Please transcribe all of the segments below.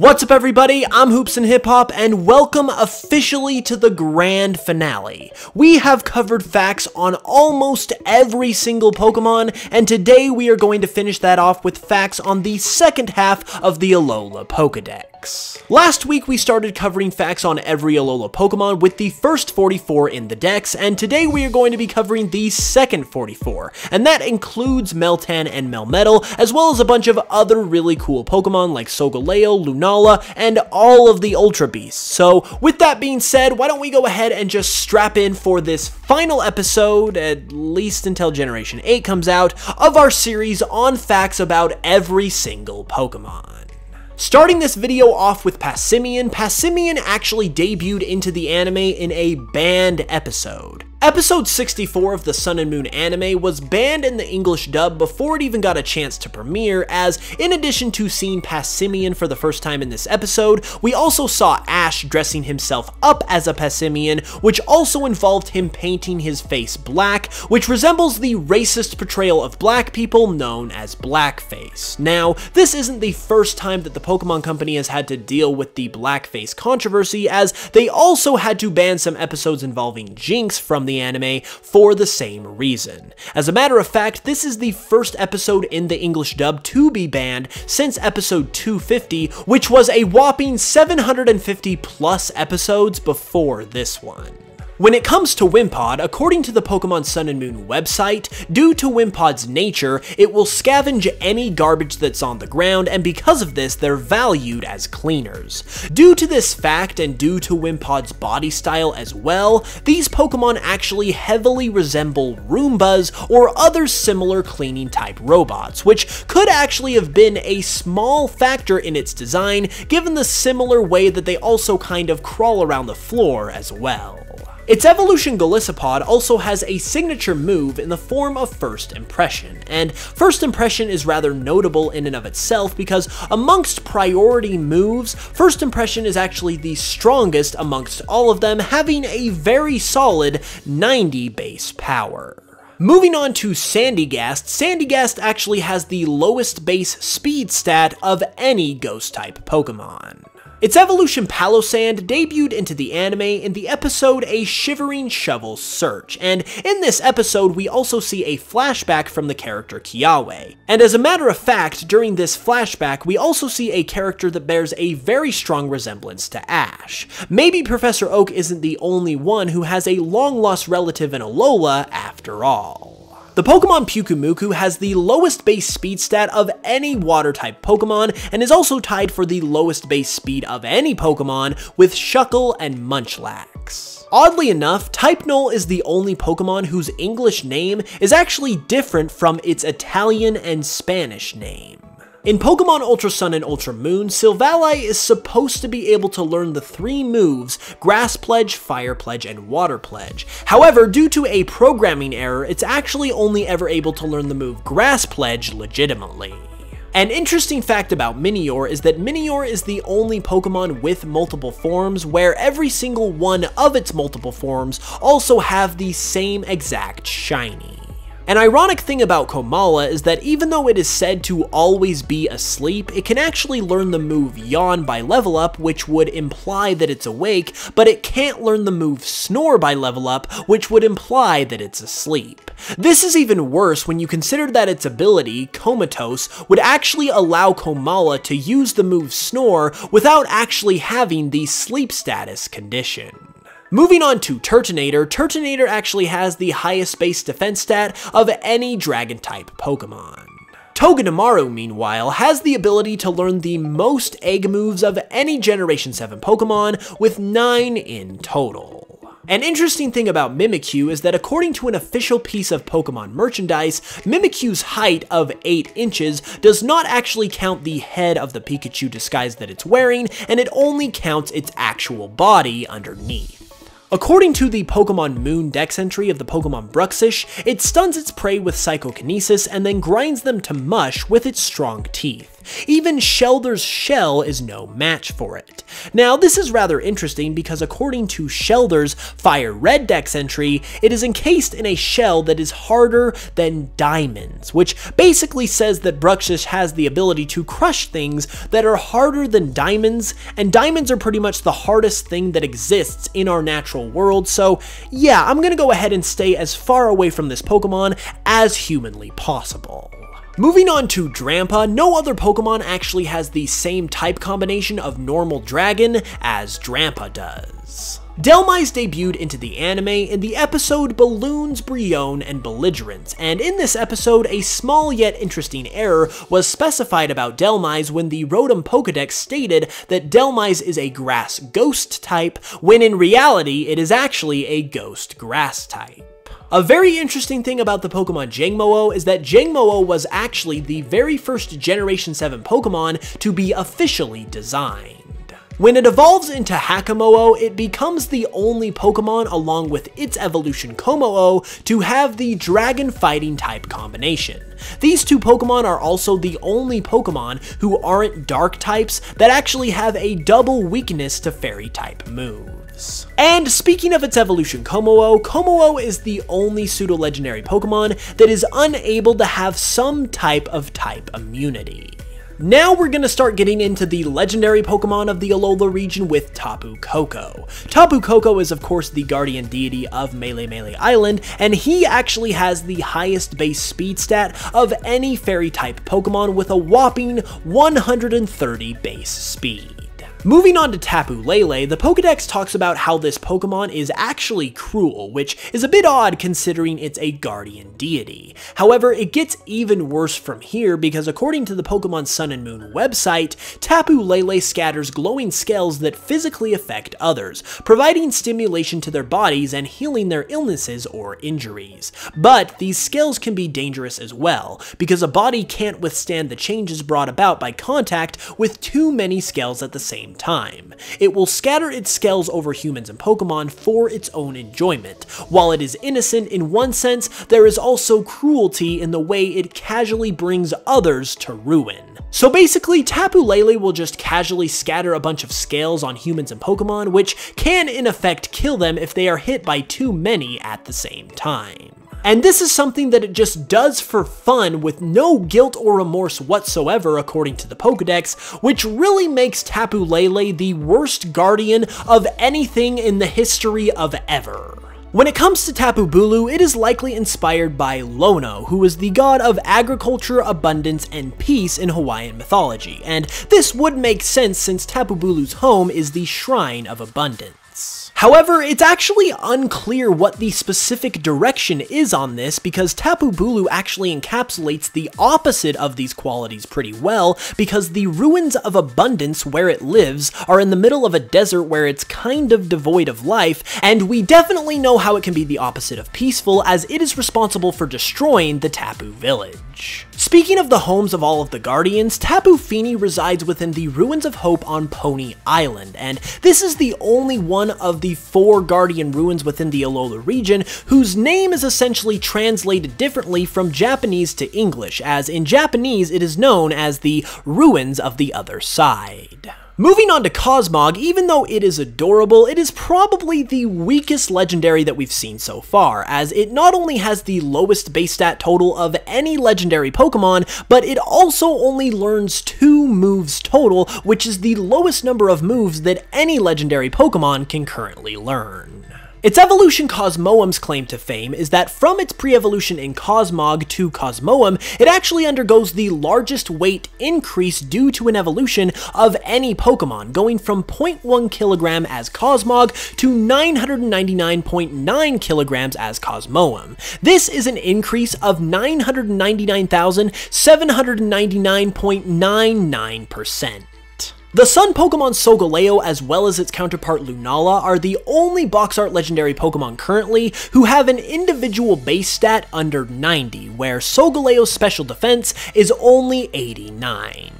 What's up everybody, I'm Hoops and Hip Hop and welcome officially to the grand finale. We have covered facts on almost every single Pokemon and today we are going to finish that off with facts on the second half of the Alola Pokedex. Last week we started covering facts on every Alola Pokemon with the first 44 in the dex, and today we are going to be covering the second 44, and that includes Meltan and Melmetal, as well as a bunch of other really cool Pokemon like Solgaleo, Lunala, and all of the Ultra Beasts. So with that being said, why don't we go ahead and just strap in for this final episode, at least until Generation 8 comes out, of our series on facts about every single Pokemon. Starting this video off with Passimian, Passimian actually debuted into the anime in a banned episode. Episode 64 of the Sun and Moon anime was banned in the English dub before it even got a chance to premiere, as in addition to seeing Passimian for the first time in this episode, we also saw Ash dressing himself up as a Passimian, which also involved him painting his face black, which resembles the racist portrayal of black people known as blackface. Now, this isn't the first time that the Pokemon Company has had to deal with the blackface controversy, as they also had to ban some episodes involving Jynx from the anime for the same reason. As a matter of fact, this is the first episode in the English dub to be banned since episode 250, which was a whopping 750 plus episodes before this one. When it comes to Wimpod, according to the Pokemon Sun and Moon website, due to Wimpod's nature, it will scavenge any garbage that's on the ground, and because of this, they're valued as cleaners. Due to this fact, and due to Wimpod's body style as well, these Pokemon actually heavily resemble Roombas or other similar cleaning type robots, which could actually have been a small factor in its design, given the similar way that they also kind of crawl around the floor as well. Its evolution Golisopod also has a signature move in the form of First Impression, and First Impression is rather notable in and of itself because amongst priority moves, First Impression is actually the strongest amongst all of them, having a very solid 90 base power. Moving on to Sandygast, Sandygast actually has the lowest base speed stat of any ghost type Pokemon. Its evolution Palossand debuted into the anime in the episode A Shivering Shovel Search, and in this episode we also see a flashback from the character Kiawe. And as a matter of fact, during this flashback we also see a character that bears a very strong resemblance to Ash. Maybe Professor Oak isn't the only one who has a long-lost relative in Alola after all. The Pokemon Pyukumuku has the lowest base speed stat of any water-type Pokemon, and is also tied for the lowest base speed of any Pokemon with Shuckle and Munchlax. Oddly enough, Type Null is the only Pokemon whose English name is actually different from its Italian and Spanish name. In Pokemon Ultra Sun and Ultra Moon, Silvally is supposed to be able to learn the three moves Grass Pledge, Fire Pledge, and Water Pledge. However, due to a programming error, it's actually only ever able to learn the move Grass Pledge legitimately. An interesting fact about Minior is that Minior is the only Pokemon with multiple forms where every single one of its multiple forms also have the same exact shiny. An ironic thing about Komala is that even though it is said to always be asleep, it can actually learn the move Yawn by level up, which would imply that it's awake, but it can't learn the move Snore by level up, which would imply that it's asleep. This is even worse when you consider that its ability, Comatose, would actually allow Komala to use the move Snore without actually having the sleep status condition. Moving on to Turtonator, Turtonator actually has the highest base defense stat of any dragon type Pokemon. Togedemaru, meanwhile, has the ability to learn the most egg moves of any Generation 7 Pokemon, with 9 in total. An interesting thing about Mimikyu is that according to an official piece of Pokemon merchandise, Mimikyu's height of 8 inches does not actually count the head of the Pikachu disguise that it's wearing, and it only counts its actual body underneath. According to the Pokemon Moon Dex entry of the Pokemon Bruxish, it stuns its prey with Psychokinesis and then grinds them to mush with its strong teeth. Even Shellder's shell is no match for it. Now, this is rather interesting because according to Shellder's Fire Red Dex entry, it is encased in a shell that is harder than diamonds, which basically says that Bruxish has the ability to crush things that are harder than diamonds, and diamonds are pretty much the hardest thing that exists in our natural world, so yeah, I'm gonna go ahead and stay as far away from this Pokemon as humanly possible. Moving on to Drampa, no other Pokemon actually has the same type combination of normal dragon as Drampa does. Dhelmise debuted into the anime in the episode Balloons, Brionne, and Belligerence, and in this episode, a small yet interesting error was specified about Dhelmise when the Rotom Pokedex stated that Dhelmise is a grass ghost type, when in reality it is actually a ghost grass type. A very interesting thing about the Pokemon Jangmo-o is that Jangmo-o was actually the very first Generation 7 Pokemon to be officially designed. When it evolves into Hakamo-o, it becomes the only Pokemon along with its evolution Kommo-o to have the Dragon Fighting type combination. These two Pokemon are also the only Pokemon who aren't Dark types that actually have a double weakness to Fairy type moves. And speaking of its evolution Kommo-o, Kommo-o is the only pseudo-legendary Pokemon that is unable to have some type of type immunity. Now we're going to start getting into the legendary Pokemon of the Alola region with Tapu Koko. Tapu Koko is of course the guardian deity of Melemele Island, and he actually has the highest base speed stat of any fairy type Pokemon with a whopping 130 base speed. Moving on to Tapu Lele, the Pokedex talks about how this Pokemon is actually cruel, which is a bit odd considering it's a guardian deity. However, it gets even worse from here because according to the Pokemon Sun and Moon website, Tapu Lele scatters glowing scales that physically affect others, providing stimulation to their bodies and healing their illnesses or injuries. But these scales can be dangerous as well, because a body can't withstand the changes brought about by contact with too many scales at the same same time. It will scatter its scales over humans and Pokemon for its own enjoyment. While it is innocent in one sense, there is also cruelty in the way it casually brings others to ruin. So basically, Tapu Lele will just casually scatter a bunch of scales on humans and Pokemon, which can in effect kill them if they are hit by too many at the same time. And this is something that it just does for fun with no guilt or remorse whatsoever according to the Pokedex, which really makes Tapu Lele the worst guardian of anything in the history of ever. When it comes to Tapu Bulu, it is likely inspired by Lono, who is the god of agriculture, abundance, and peace in Hawaiian mythology, and this would make sense since Tapu Bulu's home is the Shrine of Abundance. However, it's actually unclear what the specific direction is on this because Tapu Bulu actually encapsulates the opposite of these qualities pretty well because the ruins of abundance where it lives are in the middle of a desert where it's kind of devoid of life, and we definitely know how it can be the opposite of peaceful as it is responsible for destroying the Tapu village. Speaking of the homes of all of the Guardians, Tapu Fini resides within the Ruins of Hope on Poni Island, and this is the only one of the four Guardian ruins within the Alola region whose name is essentially translated differently from Japanese to English, as in Japanese it is known as the Ruins of the Other Side. Moving on to Cosmog, even though it is adorable, it is probably the weakest legendary that we've seen so far, as it not only has the lowest base stat total of any legendary Pokemon, but it also only learns two moves total, which is the lowest number of moves that any legendary Pokemon can currently learn. Its evolution Cosmoem's claim to fame is that from its pre-evolution in Cosmog to Cosmoem, it actually undergoes the largest weight increase due to an evolution of any Pokemon, going from 0.1 kilogram as Cosmog to 999.9 kilograms as Cosmoem. This is an increase of 999,799.99%. The Sun Pokemon Solgaleo as well as its counterpart Lunala are the only box art legendary Pokemon currently who have an individual base stat under 90, where Solgaleo's special defense is only 89.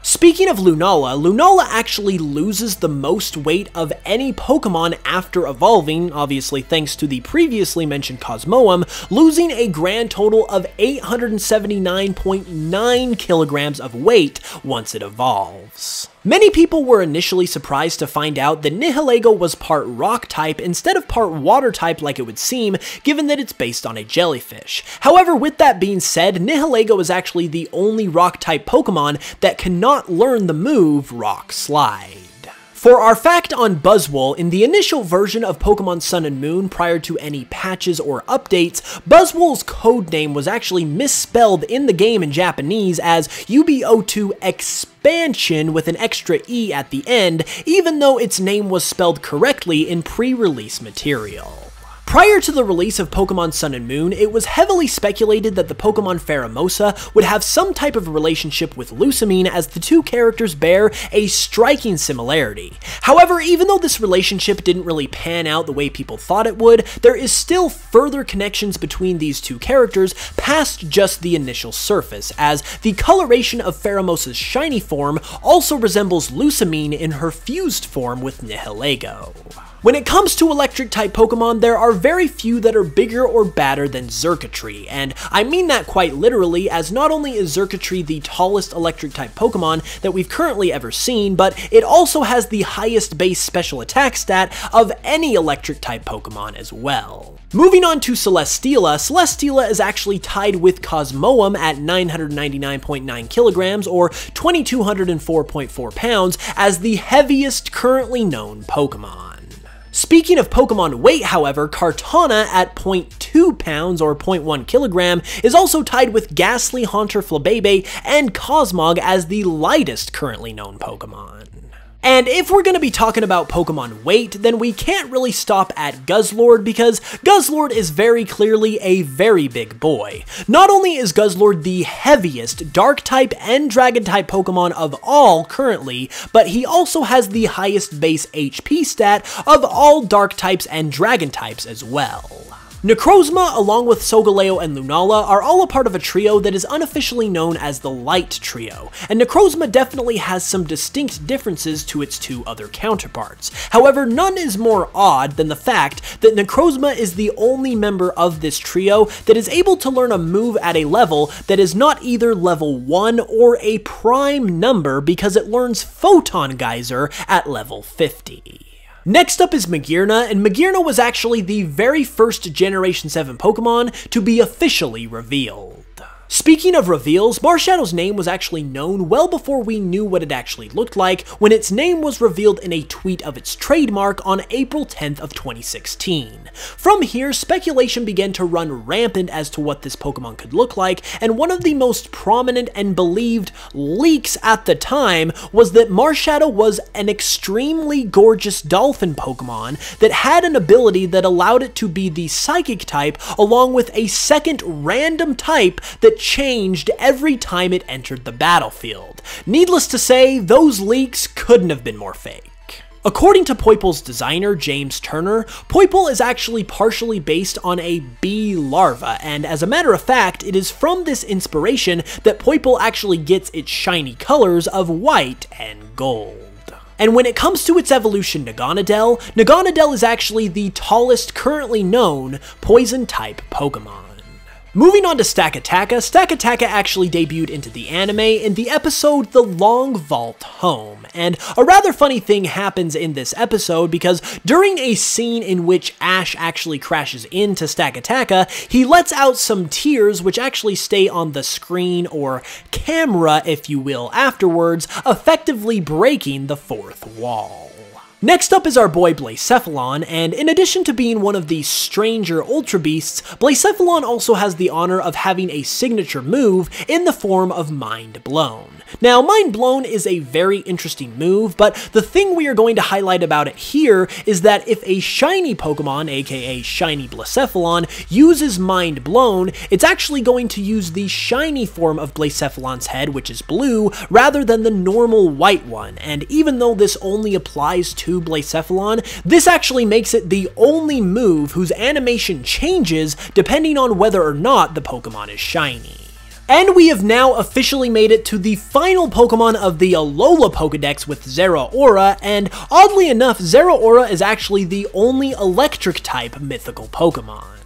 Speaking of Lunala, Lunala actually loses the most weight of any Pokemon after evolving, obviously thanks to the previously mentioned Cosmoem, losing a grand total of 879.9 kilograms of weight once it evolves. Many people were initially surprised to find out that Nihilego was part rock type instead of part water type like it would seem, given that it's based on a jellyfish. However, with that being said, Nihilego is actually the only rock type Pokemon that cannot learn the move Rock Slide. For our fact on Buzzwole, in the initial version of Pokemon Sun and Moon prior to any patches or updates, Buzzwole's codename was actually misspelled in the game in Japanese as UB02 Expansion with an extra E at the end, even though its name was spelled correctly in pre-release material. Prior to the release of Pokemon Sun and Moon, it was heavily speculated that the Pokemon Pheromosa would have some type of relationship with Lusamine as the two characters bear a striking similarity. However, even though this relationship didn't really pan out the way people thought it would, there is still further connections between these two characters past just the initial surface, as the coloration of Pheromosa's shiny form also resembles Lusamine in her fused form with Nihilego. When it comes to electric type Pokemon, there are very few that are bigger or badder than Xurkitree, and I mean that quite literally as not only is Xurkitree the tallest electric type Pokemon that we've currently ever seen, but it also has the highest base special attack stat of any electric type Pokemon as well. Moving on to Celesteela, Celesteela is actually tied with Cosmoem at 999.9 kilograms or 2204.4 pounds as the heaviest currently known Pokemon. Speaking of Pokemon weight, however, Kartana at 0.2 pounds or 0.1 kilogram is also tied with Gastly, Haunter, Flabebe, and Cosmog as the lightest currently known Pokemon. And if we're to be talking about Pokemon weight, then we can't really stop at Guzzlord because Guzzlord is very clearly a very big boy. Not only is Guzzlord the heaviest Dark-type and Dragon-type Pokemon of all currently, but he also has the highest base HP stat of all Dark-types and Dragon-types as well. Necrozma, along with Solgaleo and Lunala, are all a part of a trio that is unofficially known as the Light Trio, and Necrozma definitely has some distinct differences to its two other counterparts. However, none is more odd than the fact that Necrozma is the only member of this trio that is able to learn a move at a level that is not either level 1 or a prime number because it learns Photon Geyser at level 50. Next up is Magearna, and Magearna was actually the very first Generation 7 Pokemon to be officially revealed. Speaking of reveals, Marshadow's name was actually known well before we knew what it actually looked like when its name was revealed in a tweet of its trademark on April 10th of 2016. From here, speculation began to run rampant as to what this Pokemon could look like, and one of the most prominent and believed leaks at the time was that Marshadow was an extremely gorgeous dolphin Pokemon that had an ability that allowed it to be the Psychic type along with a second random type that changed every time it entered the battlefield. Needless to say, those leaks couldn't have been more fake. According to Poipole's designer, James Turner, Poipole is actually partially based on a bee larva, and as a matter of fact, it is from this inspiration that Poipole actually gets its shiny colors of white and gold. And when it comes to its evolution Naganadel, Naganadel is actually the tallest currently known poison-type Pokemon. Moving on to Stack Attacka, Stakataka, Stakataka actually debuted into the anime in the episode The Long Vault Home, and a rather funny thing happens in this episode because during a scene in which Ash actually crashes into Stakataka, he lets out some tears which actually stay on the screen or camera, if you will, afterwards, effectively breaking the fourth wall. Next up is our boy Blacephalon, and in addition to being one of the stranger Ultra Beasts, Blacephalon also has the honor of having a signature move in the form of Mind Blown. Now, Mind Blown is a very interesting move, but the thing we are going to highlight about it here is that if a shiny Pokemon, aka Shiny Blacephalon, uses Mind Blown, it's actually going to use the shiny form of Blacephalon's head, which is blue, rather than the normal white one, and even though this only applies to Blacephalon, this actually makes it the only move whose animation changes depending on whether or not the Pokemon is shiny. And we have now officially made it to the final Pokemon of the Alola Pokedex with Zeraora, and oddly enough, Zeraora is actually the only electric type mythical Pokemon.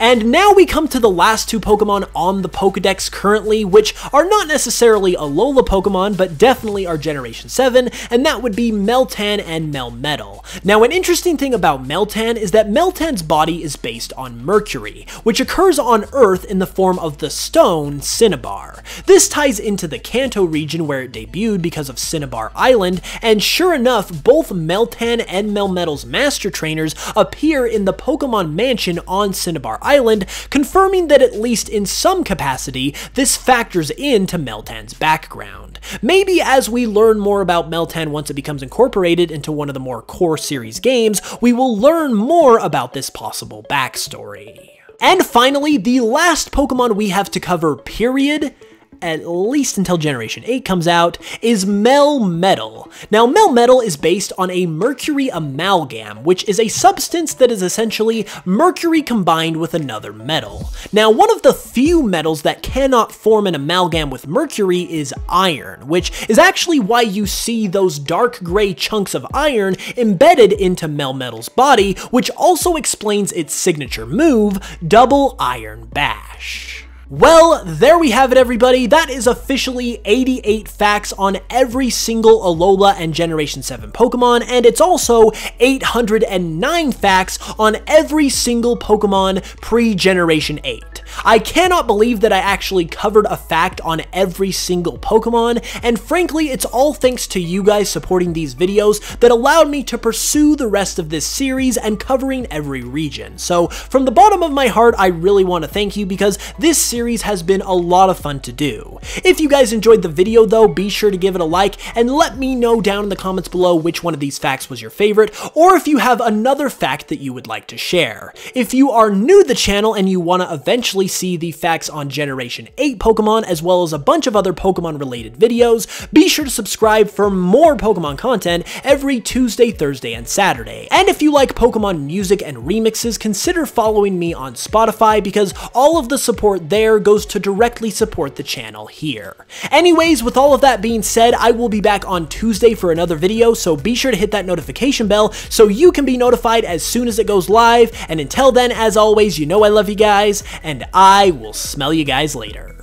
And now we come to the last two Pokemon on the Pokedex currently, which are not necessarily Alola Pokemon, but definitely are Generation 7, and that would be Meltan and Melmetal. Now an interesting thing about Meltan is that Meltan's body is based on Mercury, which occurs on Earth in the form of the stone Cinnabar. This ties into the Kanto region where it debuted because of Cinnabar Island, and sure enough, both Meltan and Melmetal's master trainers appear in the Pokemon Mansion on Cinnabar Island, confirming that at least in some capacity, this factors into Meltan's background. Maybe as we learn more about Meltan once it becomes incorporated into one of the more core series games, we will learn more about this possible backstory. And finally, the last Pokemon we have to cover, period, at least until Generation 8 comes out, is Melmetal. Now, Melmetal is based on a mercury amalgam, which is a substance that is essentially mercury combined with another metal. Now, one of the few metals that cannot form an amalgam with mercury is iron, which is actually why you see those dark gray chunks of iron embedded into Melmetal's body, which also explains its signature move, Double Iron Bash. Well, there we have it everybody. That is officially 88 facts on every single Alola and Generation 7 Pokemon, and it's also 809 facts on every single Pokemon pre-Generation 8. I cannot believe that I actually covered a fact on every single Pokemon, and frankly, it's all thanks to you guys supporting these videos that allowed me to pursue the rest of this series and covering every region. So from the bottom of my heart, I really want to thank you because this series has been a lot of fun to do. If you guys enjoyed the video though, be sure to give it a like and let me know down in the comments below which one of these facts was your favorite, or if you have another fact that you would like to share. If you are new to the channel and you want to eventually see the facts on Generation 8 Pokemon, as well as a bunch of other Pokemon related videos, be sure to subscribe for more Pokemon content every Tuesday, Thursday, and Saturday. And if you like Pokemon music and remixes, consider following me on Spotify because all of the support there goes to directly support the channel here. Anyways, with all of that being said, I will be back on Tuesday for another video, so be sure to hit that notification bell so you can be notified as soon as it goes live. And until then, as always, you know I love you guys, and I will smell you guys later.